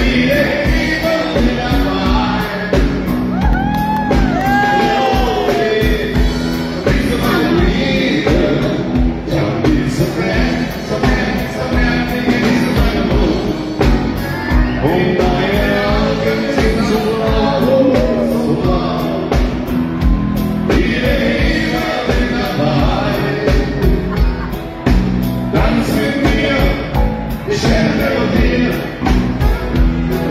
Yeah.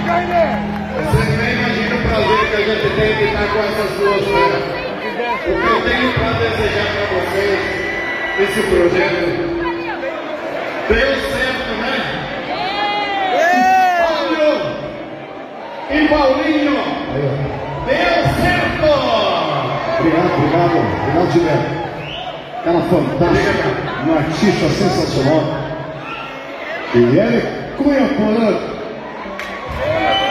Você nem imagina o prazer que a gente tem de estar com essas duas feras. O que eu tenho para desejar para vocês, esse projeto, deu certo, né? Paulo e Paulinho, deu certo! Obrigado, obrigado, obrigado, Gilberto. Cara fantástico, um artista sensacional. E ele, Cunha Polanco.